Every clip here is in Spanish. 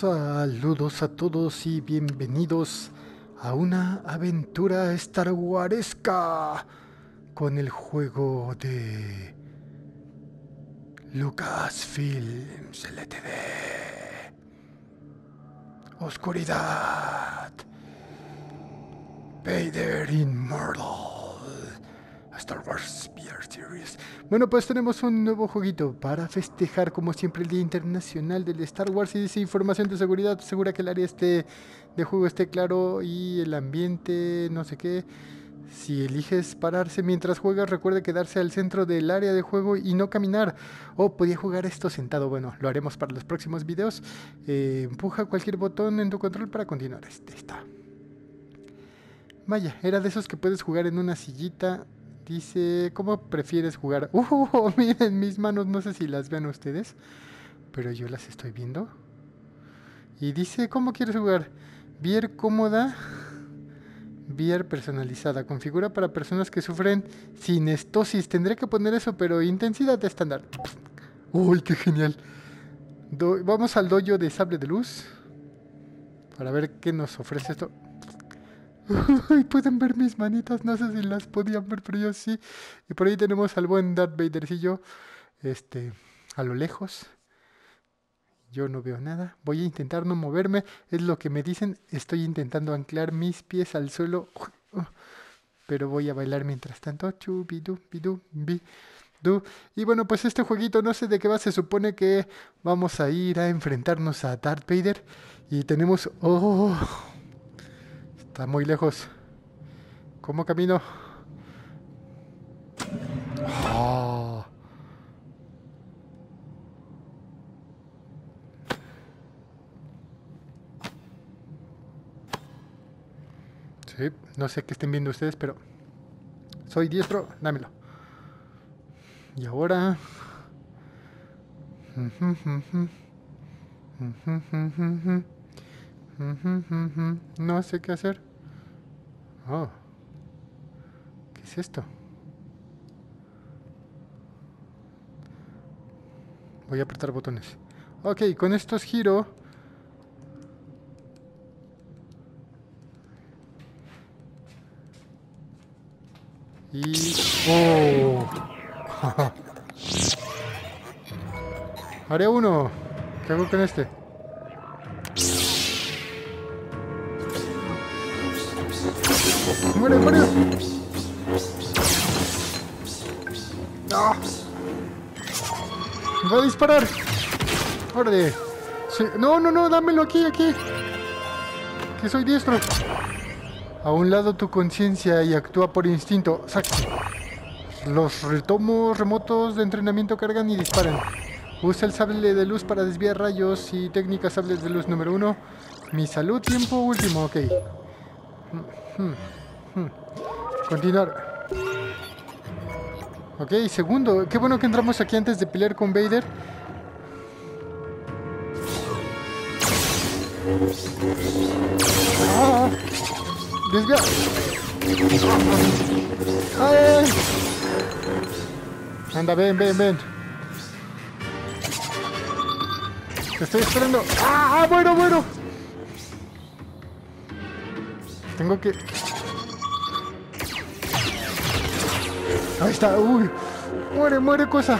Saludos a todos y bienvenidos a una aventura Star Waresca con el juego de Lucasfilms LTD. Oscuridad. Vader Immortal. Star Wars VR Series. Bueno, pues tenemos un nuevo jueguito para festejar, como siempre, el Día Internacional del Star Wars. Y dice información de seguridad, asegura que el área esté de juego esté claro y el ambiente, no sé qué. Si eliges pararse mientras juegas, recuerde quedarse al centro del área de juego y no caminar. O podía jugar esto sentado. Bueno, lo haremos para los próximos videos. Eh, empuja cualquier botón en tu control para continuar. Este está. Vaya, era de esos que puedes jugar en una sillita Dice, ¿cómo prefieres jugar? Uh, miren mis manos, no sé si las ven ustedes, pero yo las estoy viendo. Y dice, ¿cómo quieres jugar? Vier cómoda, Vier personalizada. Configura para personas que sufren sinestosis. Tendré que poner eso, pero intensidad estándar. Uy, qué genial. vamos al dojo de sable de luz. Para ver qué nos ofrece esto. Pueden ver mis manitas, no sé si las podían ver, pero yo sí. Y por ahí tenemos al buen Darth Vadercillo, este, a lo lejos. Yo no veo nada. Voy a intentar no moverme, es lo que me dicen. Estoy intentando anclar mis pies al suelo, pero voy a bailar mientras tanto. Chubidu, bidu, bi. Y bueno, pues este jueguito no sé de qué va, se supone que vamos a ir a enfrentarnos a Darth Vader y tenemos... Oh, Está muy lejos. ¿Cómo camino? Oh. Sí, no sé qué estén viendo ustedes, pero soy diestro, dámelo. Y ahora... No sé qué hacer. Oh. ¿Qué es esto? Voy a apretar botones. Ok, con estos giro. Y... ¡Oh! Haré uno. ¿Qué hago con este? ¡Muere, muere! ¡Me va a disparar! ¡Órale! No, no, no, dámelo aquí, aquí. Que soy diestro. A un lado tu conciencia y actúa por instinto. Exacto. Los retomos remotos de entrenamiento cargan y disparan. Usa el sable de luz para desviar rayos y técnica sables de luz número uno. Mi salud, tiempo último, ok. Hmm. Hmm. Continuar. Ok, segundo. Qué bueno que entramos aquí antes de pelear con Vader. ¡Ah! ¡Desvía! ¡Ay! Anda, ven, ven, ven. Te estoy esperando. ¡Ah! Bueno, bueno. Tengo que Ahí está, uy. Muere, muere cosa.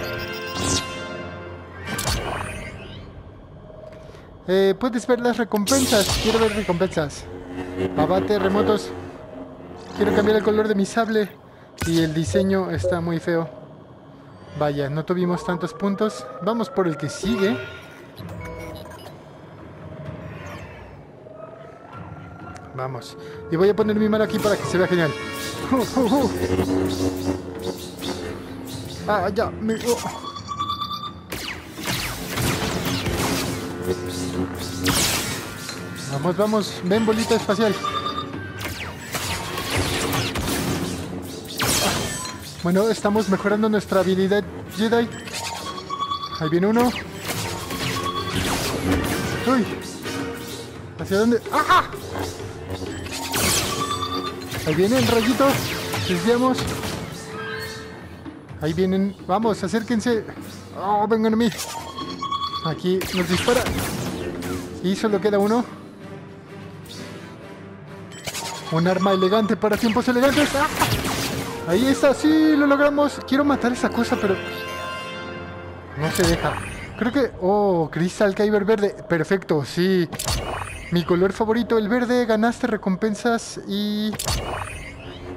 Eh, puedes ver las recompensas. Quiero ver recompensas. Abate remotos. Quiero cambiar el color de mi sable. Y el diseño está muy feo. Vaya, no tuvimos tantos puntos. Vamos por el que sigue. Vamos. Y voy a poner mi mano aquí para que se vea genial. Ah, ya, me... Oh. Vamos, vamos, ven bolita espacial. Bueno, estamos mejorando nuestra habilidad Jedi. Ahí viene uno. Uy. ¿Hacia dónde? ¡Ah! Ahí viene el rayito. Desviamos. Ahí vienen. Vamos, acérquense. Oh, vengan a mí. Aquí nos dispara. Y solo queda uno. Un arma elegante para tiempos elegantes. ¡Ah! Ahí está, sí, lo logramos. Quiero matar esa cosa, pero... No se deja. Creo que... Oh, Crystal Kyber verde. Perfecto, sí. Mi color favorito, el verde. Ganaste recompensas y...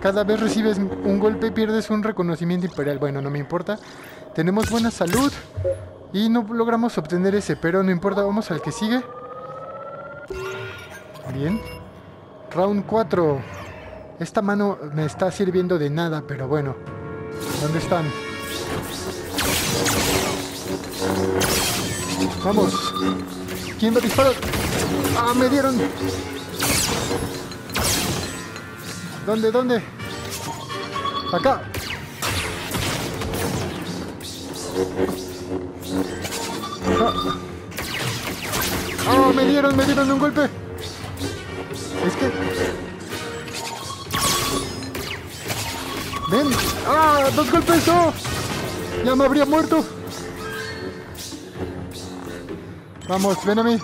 Cada vez recibes un golpe pierdes un reconocimiento imperial. Bueno, no me importa. Tenemos buena salud. Y no logramos obtener ese, pero no importa. Vamos al que sigue. Bien. Round 4. Esta mano me está sirviendo de nada, pero bueno. ¿Dónde están? Vamos. ¿Quién va a disparar? ¡Ah, me dieron! ¿Dónde, dónde? Acá. Ah. ¡Oh, me dieron, me dieron un golpe! Es que... ¡Ven! ¡Ah! ¡Dos golpes! ¡Oh! ¡Ya me habría muerto! Vamos, ven a mí.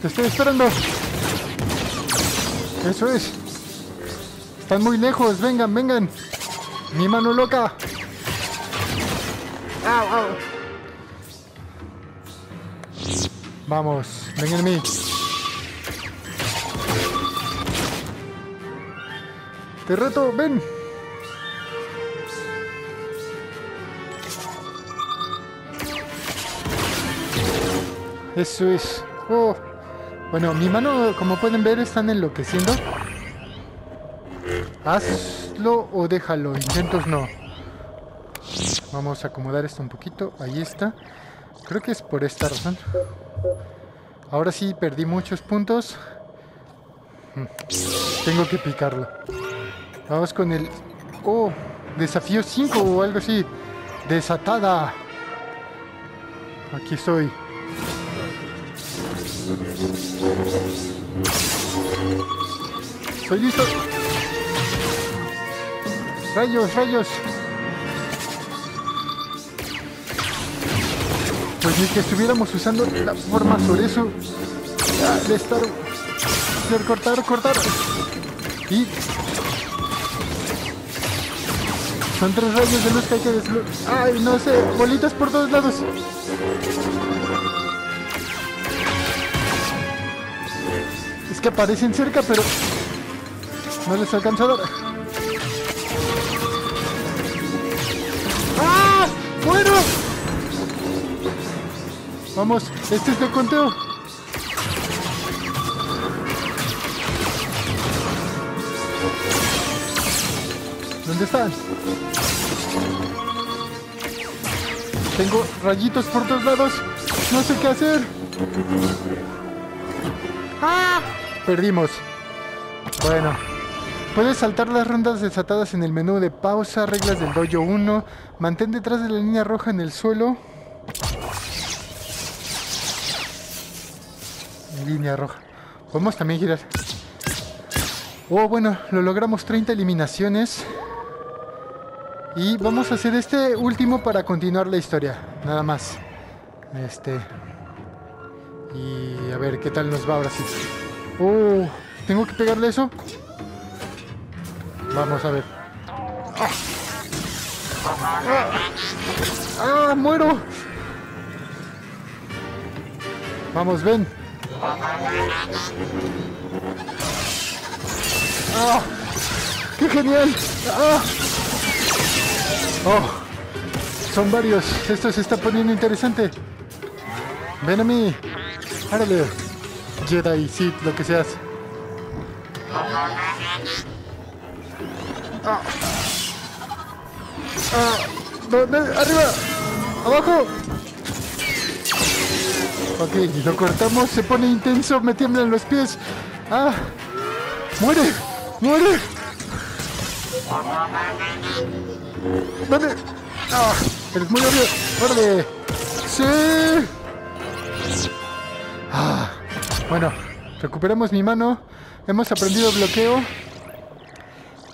Te estoy esperando. Eso es. Están muy lejos. Vengan, vengan. Mi mano loca. Vamos, vengan a mí. Te reto, ven. Eso es. Oh. Bueno, mi mano, como pueden ver, están enloqueciendo. Hazlo o déjalo. Intentos no. Vamos a acomodar esto un poquito. Ahí está. Creo que es por esta razón. Ahora sí, perdí muchos puntos. Hmm. Tengo que picarlo. Vamos con el... Oh, desafío 5 o algo así. Desatada. Aquí estoy. Estoy listo. Rayos, rayos. Pues ni que estuviéramos usando la forma sobre eso. De estar... Cortar, cortar. Y... Son tres rayos de luz que hay que desbloquear. Ay, no sé. Bolitas por todos lados. Que aparecen cerca, pero no les alcanza a dar. ¡Ah! ¡Bueno! Vamos, este es el conteo. ¿Dónde están? Tengo rayitos por todos lados. No sé qué hacer. ¡Ah! Perdimos. Bueno. Puedes saltar las rondas desatadas en el menú de pausa, reglas del dojo 1. Mantén detrás de la línea roja en el suelo. Línea roja. Podemos también girar. Oh, bueno, lo logramos 30 eliminaciones. Y vamos a hacer este último para continuar la historia. Nada más. Este. Y a ver qué tal nos va ahora sí. Oh, ¿tengo que pegarle eso? Vamos a ver. ¡Ah! ¡Ah! ¡Muero! Vamos, ven. ¡Ah! ¡Qué genial! ¡Ah! ¡Oh! Son varios. Esto se está poniendo interesante. Ven a mí. Árale. Jedi, Sith, lo que seas. Ah. Ah. ¿Dónde? ¡Arriba! ¡Abajo! Ok, lo cortamos, se pone intenso, me tiemblan los pies. ¡Ah! ¡Muere! ¡Muere! ¿Dónde? ¡Ah! Eres muy obvio. ¡Órale! ¡Sí! ¡Ah! Bueno, recuperamos mi mano. Hemos aprendido bloqueo.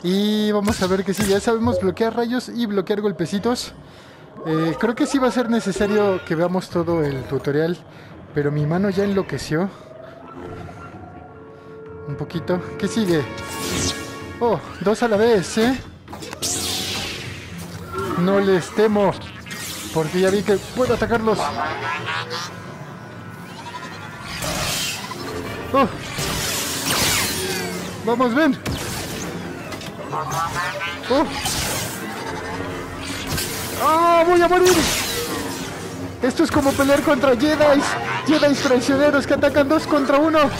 Y vamos a ver que sí, ya sabemos bloquear rayos y bloquear golpecitos. Eh, creo que sí va a ser necesario que veamos todo el tutorial Pero mi mano ya enloqueció. Un poquito. ¿Qué sigue? Oh, dos a la vez, ¿eh? No les temo. Porque ya vi que puedo atacarlos. Oh. Vamos, ven. Oh. ¡Voy a morir! Esto es como pelear contra Jedi. Jedi traicioneros que atacan dos contra uno.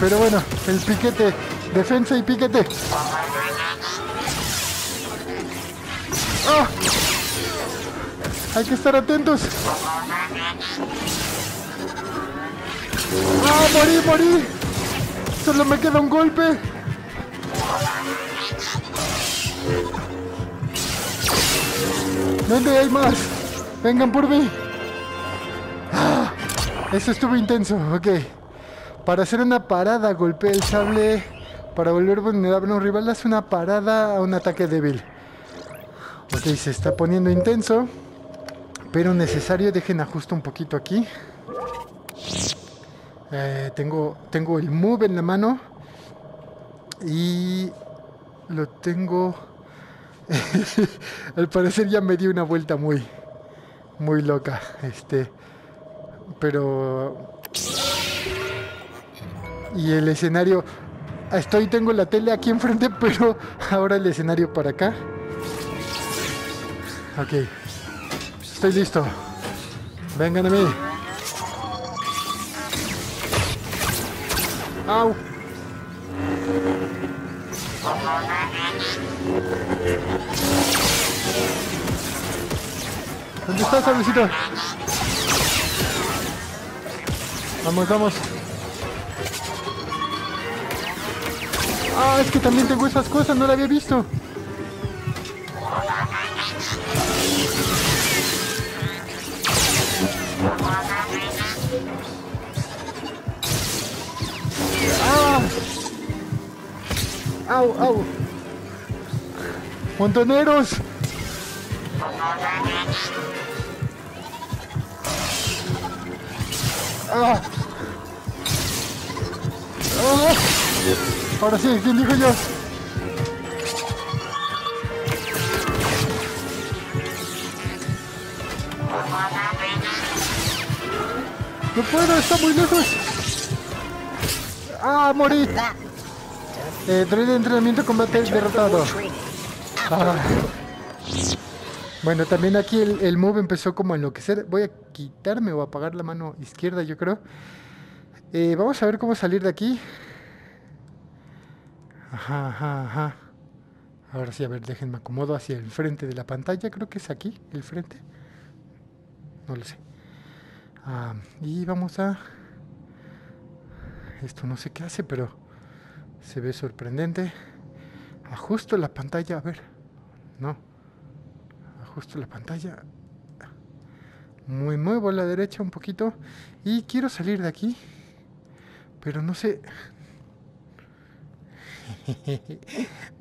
Pero bueno, el piquete. Defensa y piquete. ¡Ah! Hay que estar atentos. ¡Ah! ¡Morí, morí! Solo me queda un golpe. ¿Dónde hay más? Vengan por mí. Ah, eso estuvo intenso, ok. Para hacer una parada, golpea el sable. Para volver vulnerable a un rival, hace una parada a un ataque débil. Ok, se está poniendo intenso. Pero necesario, dejen ajusto un poquito aquí. Eh, tengo, tengo el move en la mano. Y lo tengo... Al parecer ya me di una vuelta muy, muy loca. Este, pero y el escenario. Estoy, tengo la tele aquí enfrente, pero ahora el escenario para acá. Ok. Estoy listo. Vengan a mí. ¡Au! ¿Dónde estás, sablecito? Vamos, vamos. Ah, es que también tengo esas cosas, no la había visto. ¡Au, au! ¡Montoneros! ¡Ah! ¡Ah! Ahora sí, ¿quién dijo yo? No puedo, está muy lejos. ¡Ah, morí! Eh, de entrenamiento combate derrotado. Ah. Bueno, también aquí el, el move empezó como a enloquecer. Voy a quitarme o apagar la mano izquierda, yo creo. Eh, vamos a ver cómo salir de aquí. Ajá, ajá, ajá. Ahora sí, a ver, déjenme acomodo hacia el frente de la pantalla. Creo que es aquí, el frente. No lo sé. Ah, y vamos a... Esto no sé qué hace, pero se ve sorprendente. Ajusto la pantalla, a ver. No. Ajusto la pantalla. Me muevo a la derecha un poquito. Y quiero salir de aquí. Pero no sé.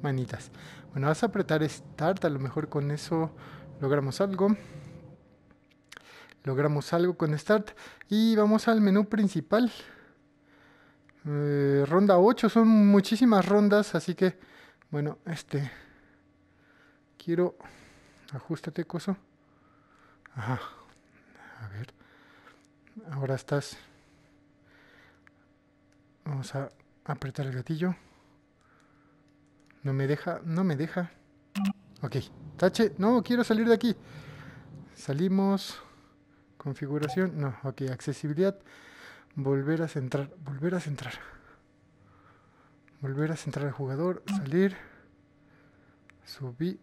Manitas. Bueno, vas a apretar Start. A lo mejor con eso logramos algo. Logramos algo con Start. Y vamos al menú principal. Eh, ronda 8. Son muchísimas rondas. Así que, bueno, este. Quiero. Ajustate, coso. Ajá. A ver. Ahora estás. Vamos a apretar el gatillo. No me deja, no me deja. Ok, tache. No, quiero salir de aquí. Salimos. Configuración. No, ok, accesibilidad. Volver a centrar. Volver a centrar. Volver a centrar al jugador. Salir. Subir.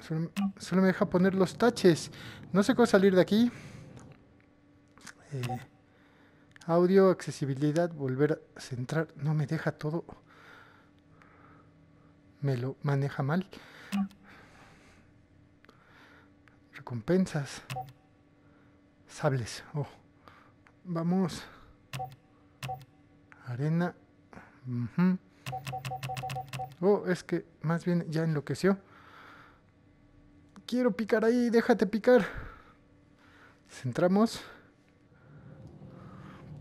Solo, me deja poner los taches. No sé cómo salir de aquí. Eh, audio, accesibilidad, volver a centrar. No me deja todo me lo maneja mal. Recompensas. Sables. Oh. Vamos. Arena. Oh, es que más bien ya enloqueció. Quiero picar ahí, déjate picar. Centramos.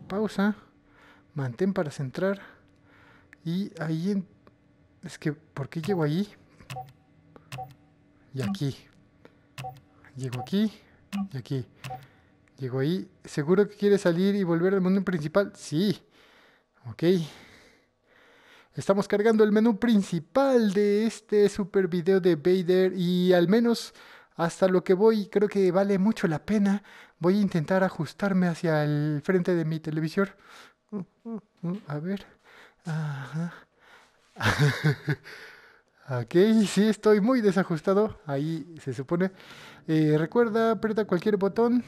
pausa, mantén para centrar y ahí. Es que, ¿por qué llego ahí? Y aquí. Llego aquí y aquí. Llego ahí. ¿Seguro que quiere salir y volver al menú principal? Sí. Ok. Estamos cargando el menú principal de este super video de Vader y al menos hasta lo que voy creo que vale mucho la pena. Voy a intentar ajustarme hacia el frente de mi televisor. A ver. Ajá. ok, sí, estoy muy desajustado. Ahí se supone. Eh, recuerda, aprieta cualquier botón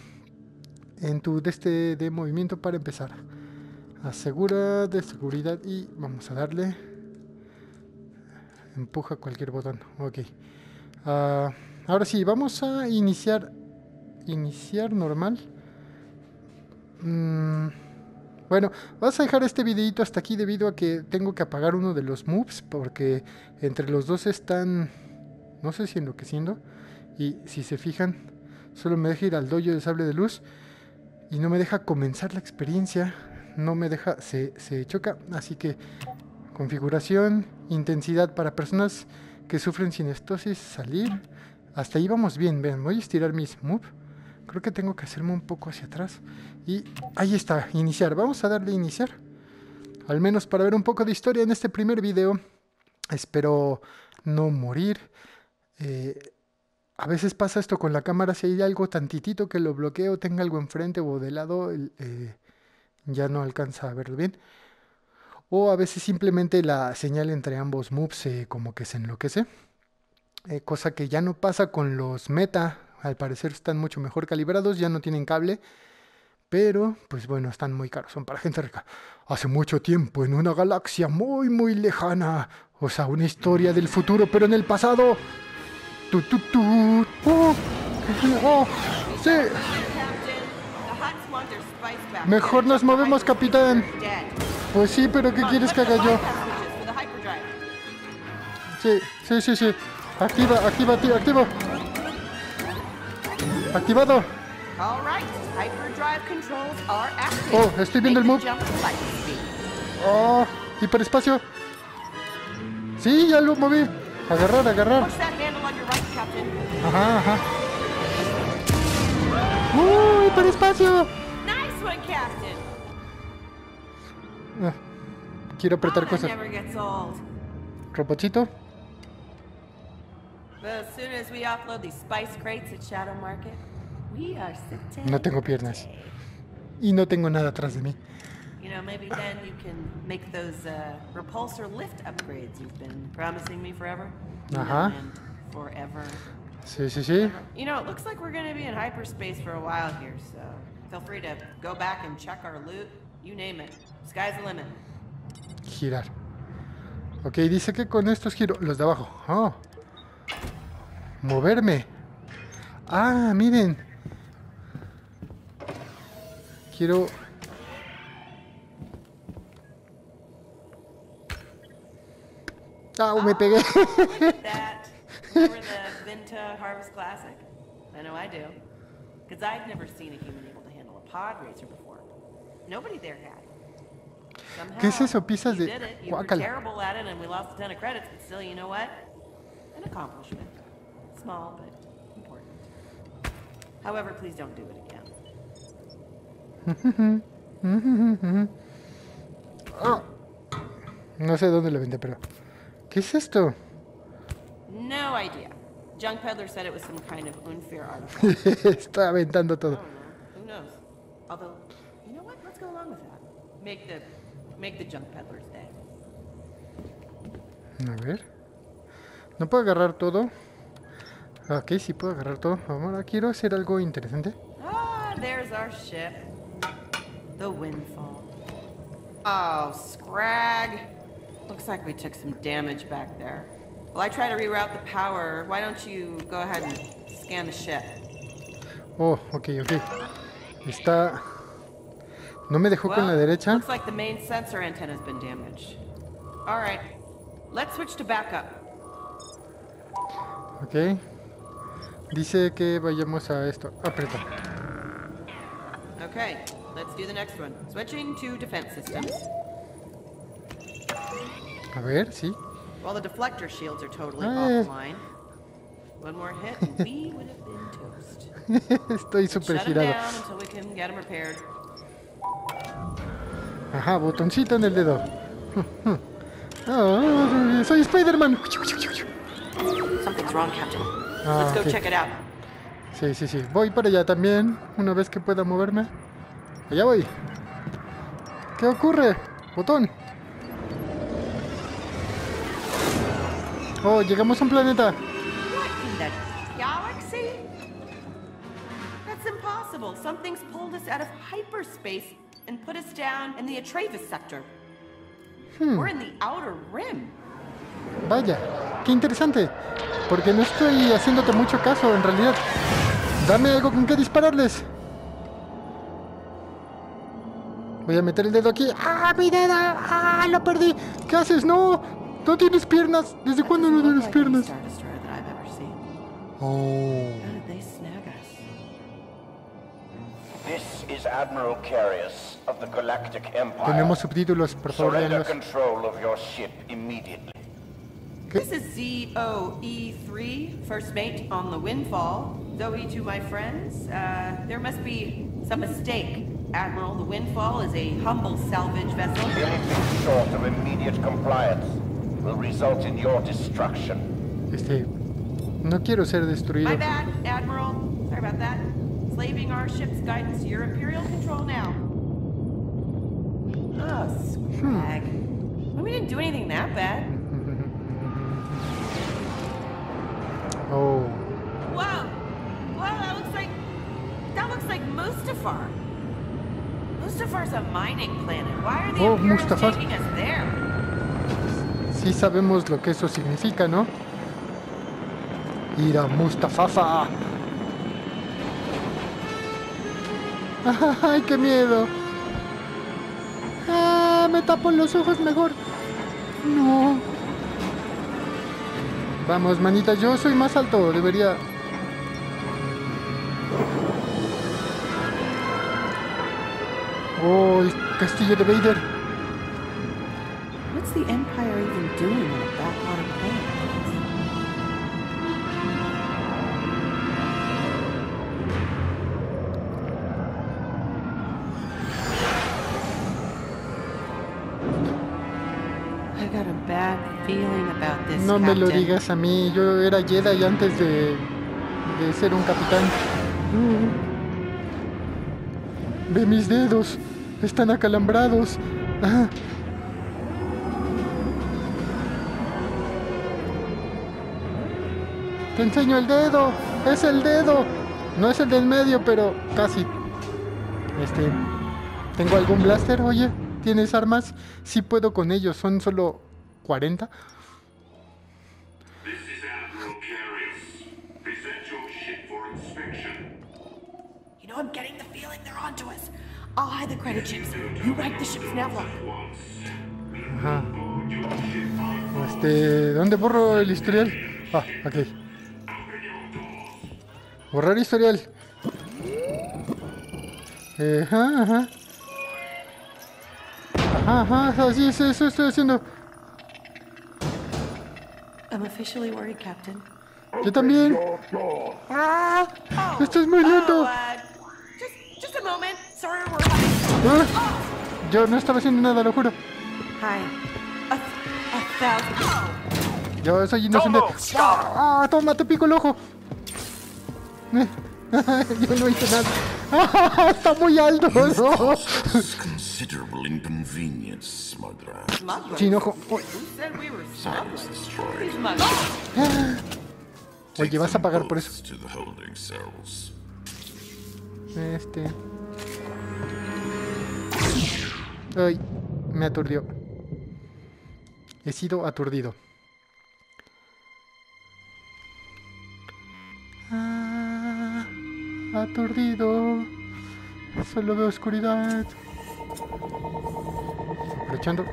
en tu de este de movimiento para empezar. Asegura de seguridad y vamos a darle. Empuja cualquier botón. Ok. Ah, ahora sí, vamos a iniciar. Iniciar normal. Mm, bueno, vas a dejar este videito hasta aquí debido a que tengo que apagar uno de los moves porque entre los dos están, no sé si enloqueciendo. Y si se fijan, solo me deja ir al dojo de sable de luz y no me deja comenzar la experiencia no me deja, se, choca. Así que configuración, intensidad para personas que sufren sinestosis, salir. Hasta ahí vamos bien, vean, voy a estirar mis move. Creo que tengo que hacerme un poco hacia atrás. Y ahí está, iniciar. Vamos a darle iniciar. Al menos para ver un poco de historia en este primer video. Espero no morir. Eh, a veces pasa esto con la cámara, si hay algo tantitito que lo bloqueo, tenga algo enfrente o de lado, eh, ya no alcanza a verlo bien. O a veces simplemente la señal entre ambos moves como que se enloquece. Eh, cosa que ya no pasa con los meta. Al parecer están mucho mejor calibrados, ya no tienen cable. Pero, pues bueno, están muy caros, son para gente rica. Hace mucho tiempo, en una galaxia muy, muy lejana. O sea, una historia del futuro, pero en el pasado. Tu, tu. Oh, oh, sí. Mejor nos movemos, capitán. Pues sí, pero ¿qué quieres que haga yo? Sí, sí, sí, sí. Activa, activa, activa, activo. Activado. Oh, estoy viendo el move. Oh, hiperespacio. Sí, ya lo moví. Agarrar, agarrar. Ajá, ajá. ¡Uh, hiperespacio! Ah, quiero apretar cosas. Robotito. No tengo piernas. Y no tengo nada atrás de mí. You know, maybe then you can make those uh, repulsor lift upgrades you've been promising me forever. Ajá. Forever. Sí, sí, sí. You know, it looks like we're going to be in hyperspace for a while here, so feel free to go back and check our loot. You name it. Sky's the limit. Girar. Ok, dice que con estos giro... Los de abajo. Oh. Moverme. Ah, miren. Quiero... Ah, me pegué. Vinta Harvest Classic? I know I do. Because I've never seen a human able to handle a pod racer before. Nobody there had. Somehow, ¿Qué es eso? Pizzas de guacala. terrible at it and we lost a ton of credits, but still, you know what? An accomplishment. Small, but important. However, please don't do it again. oh. No sé dónde lo vende, pero... ¿Qué es esto? No idea. Junk Peddler said it was some kind of unfair article. Está aventando todo. Who knows? Although, you know what? Let's go along with that. Make the, make the Junk Peddler's day. A ver. ¿No puedo agarrar todo? Ok, sí puedo agarrar todo. Ahora quiero hacer algo interesante. Ah, there's our ship. The Windfall. Oh, Scrag. Looks like we took some damage back there. While I try to reroute the power, why don't you go ahead and scan the ship? Oh, ok, ok. Está... ¿No me dejó well, con la derecha? Looks like the main sensor antenna has been damaged. All right. Let's switch to backup. Ok. Dice que vayamos a esto. Aprieta. Okay, let's do the next one. Switching to defense systems. A ver, sí. While the deflector shields are totally Eh. offline, one more hit and we would have been toast. Estoy 'em girado. down until we can get them repaired. Ajá, botoncito en el dedo. Ah, soy Spider-Man. Something's wrong, Captain. Ah, Let's go ok. check it out. Sí, sí, sí. Voy para allá también, una vez que pueda moverme. Allá voy. ¿Qué ocurre? Botón. Oh, llegamos a un planeta. What in the galaxy? That's impossible. Something's pulled us out of hyperspace and put us down in the Atreus sector. We're in the outer rim. Vaya, qué interesante. Porque no estoy haciéndote mucho caso, en realidad. Dame algo con que dispararles. Voy a meter el dedo aquí. ¡Ah, mi dedo! ¡Ah, lo perdí! ¿Qué haces? ¡No! ¡No tienes piernas! ¿Desde cuándo no tienes piernas? Oh. This is Admiral Carius of the Galactic Empire. Tenemos subtítulos, por favor, Surrender léanlos. control of your ship immediately. This is ZOE3, first mate on the Windfall. Zoe to my friends. Uh, there must be some mistake. Admiral, the Windfall is a humble salvage vessel. Anything short of immediate compliance will result in your destruction. Este. No quiero ser destruido. My bad, Admiral. Sorry about that. Slaving our ship's guidance to your Imperial control now. Oh, swag. Well, we didn't do anything that bad. Oh. Whoa! Whoa, that looks like... That looks like Mustafar. Mustafar's a mining planet. Why are the Oh, Imperials Mustafar. taking us there? Sí sabemos lo que eso significa, ¿no? Ir a Mustafafa. ¡Ay, qué miedo! ¡Ah, me tapo los ojos mejor! No. Vamos, manita, yo soy más alto, debería... Oh, castillo de Vader. Even doing on a backwater planet? I got a bad feeling about this, No me lo digas a mí, yo era Jedi antes de, de ser un capitán. Mm. Ve mis dedos, están acalambrados. Ah. Te enseño el dedo, es el dedo. No es el del medio, pero casi. Este, ¿tengo algún blaster? Oye, ¿tienes armas? Sí puedo con ellos, son solo 40. This is Admiral Carius. Present your ship for inspection. You know, I'm getting the feeling they're onto us. I'll hide the credit chips. You write the ship's network. Once. Ajá. Board your ship. Este, ¿dónde borro el historial? Ah, aquí. Borrar historial. Eh, Ajá, ajá. Ajá, ajá, así es, eso estoy haciendo. I'm officially worried, Captain. Yo también. ¡Ah! Esto es muy Oh, lento. uh, just, just a moment. Sorry, we're having... Ah, Yo no estaba haciendo nada, lo juro. Oh. Yo soy inocente. ¡Ah! Toma, te pico el ojo. Yo no hice nada. Está muy alto, no. Considerable inconvenience, smuggler. Smugglers? Sin ojo. Uy, Who said we were Science smugglers? destroyed. Smugglers? Oye, vas a pagar por eso. Este. Ay, me aturdió. He sido aturdido. Ah, aturdido. Solo veo oscuridad. Aprovechando.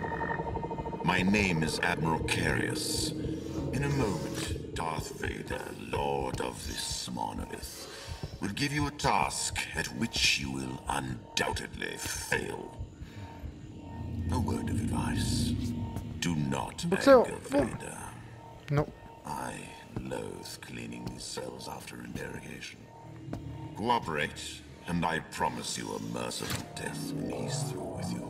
My name is Admiral Carius. In a moment, Darth Vader, Lord of this monolith, will give you a task at which you will undoubtedly fail. A word of advice. Do not Boxeo. anger Vader. No. I loathe cleaning these cells after interrogation. Cooperate, and I promise you a merciful death when he's through with you.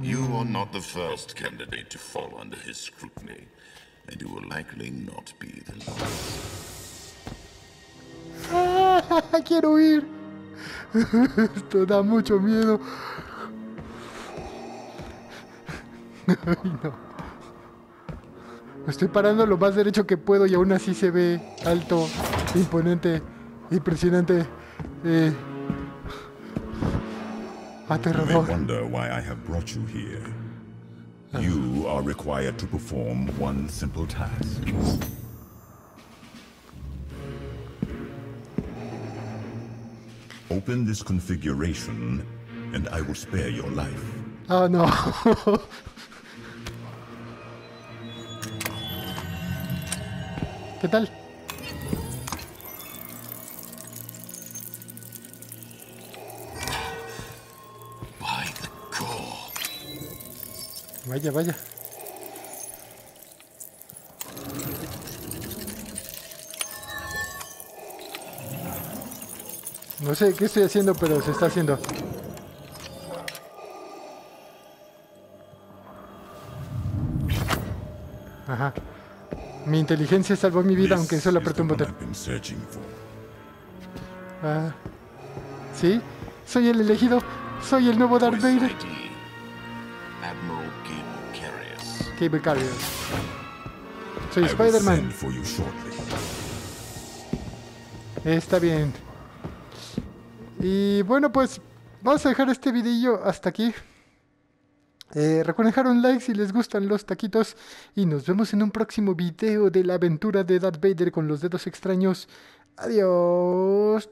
You are not the first candidate to fall under his scrutiny, and you will likely not be the last. ¡Quiero huir! Esto da mucho miedo. Ay, no. Me estoy parando lo más derecho que puedo y aún así se ve alto, imponente, impresionante, eh, aterrador. wonder why I have brought you here. You are required to perform one simple task. Open this configuration, and I will spare your life. Ah, no. ¿Qué tal? Vaya, vaya. No sé qué estoy haciendo, pero se está haciendo. Ajá. Mi inteligencia salvó mi vida, aunque solo the un botón. Ah. ¿Sí? Soy el elegido. Soy el nuevo Darth Vader. Cable. Soy Spider-Man. Está bien. Y bueno, pues vamos a dejar este videillo hasta aquí. Eh, recuerden dejar un like si les gustan los taquitos. Y nos vemos en un próximo video de la aventura de Darth Vader con los dedos extraños. Adiós.